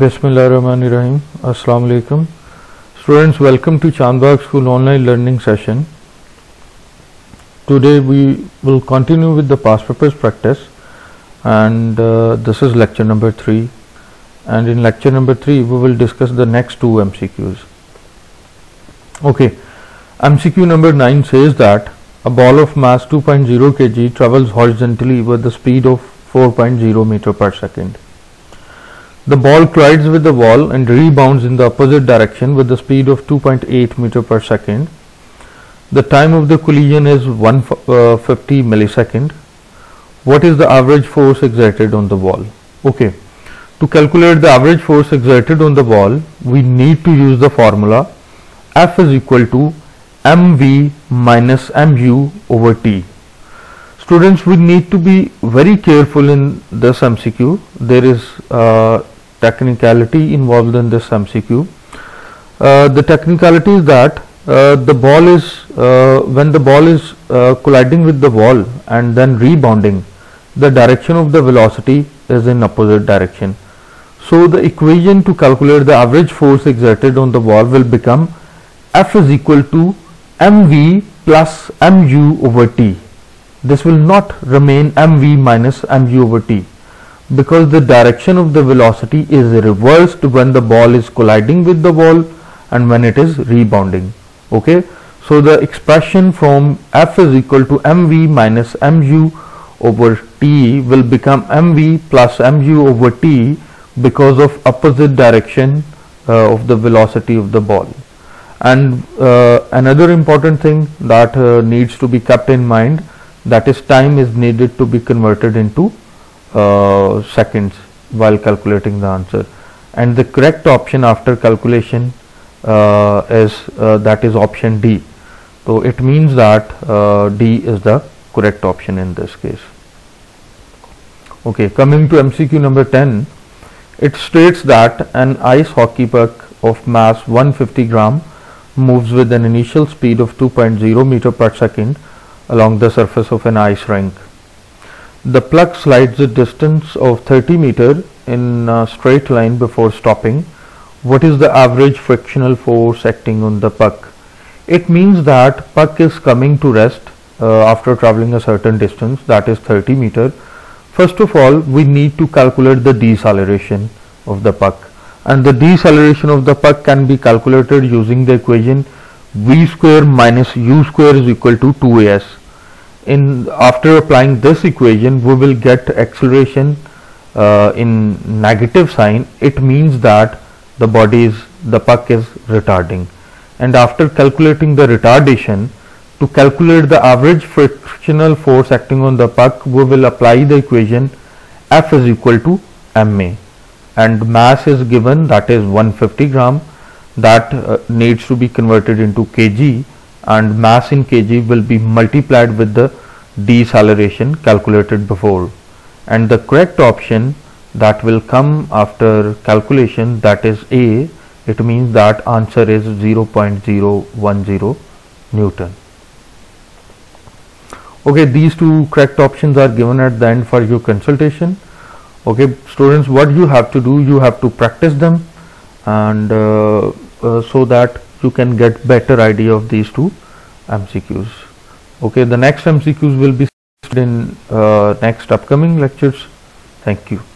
Bismillahirrahmanirrahim. Assalamu alaikum. Students, welcome to Chand Bagh School online learning session. Today we will continue with the past papers practice and uh, this is lecture number 3 and in lecture number 3 we will discuss the next two MCQs. Okay, MCQ number 9 says that a ball of mass 2.0 kg travels horizontally with the speed of 4.0 meter per second. The ball collides with the wall and rebounds in the opposite direction with the speed of 2.8 meter per second. The time of the collision is 150 uh, millisecond. What is the average force exerted on the wall? Okay, to calculate the average force exerted on the wall, we need to use the formula F is equal to mv minus mu over t. Students, we need to be very careful in this MCQ. There is uh, technicality involved in this MCQ. Uh, the technicality is that uh, the ball is uh, when the ball is uh, colliding with the wall and then rebounding, the direction of the velocity is in opposite direction. So the equation to calculate the average force exerted on the wall will become F is equal to mv plus mu over t. This will not remain mv minus mu over t because the direction of the velocity is reversed when the ball is colliding with the wall and when it is rebounding. Okay. So the expression from F is equal to mv minus mu over t will become mv plus mu over t because of opposite direction uh, of the velocity of the ball and uh, another important thing that uh, needs to be kept in mind that is time is needed to be converted into uh, seconds while calculating the answer. And the correct option after calculation uh, is uh, that is option D. So it means that uh, D is the correct option in this case. Okay coming to MCQ number 10 it states that an ice hockey puck of mass 150 gram moves with an initial speed of 2.0 meter per second along the surface of an ice rink. The puck slides a distance of 30 meter in a straight line before stopping. What is the average frictional force acting on the puck? It means that puck is coming to rest uh, after traveling a certain distance that is 30 meter. First of all, we need to calculate the deceleration of the puck and the deceleration of the puck can be calculated using the equation v square minus u square is equal to 2as. In after applying this equation we will get acceleration uh, in negative sign. It means that the body is the puck is retarding. And after calculating the retardation to calculate the average frictional force acting on the puck we will apply the equation F is equal to ma and mass is given that is 150 gram that uh, needs to be converted into kg and mass in kg will be multiplied with the deceleration calculated before. And the correct option that will come after calculation that is A it means that answer is 0.010 Newton. Okay these two correct options are given at the end for your consultation. Okay students what you have to do you have to practice them. And uh, uh, so that you can get better idea of these two MCQs okay the next MCQs will be in uh, next upcoming lectures. Thank you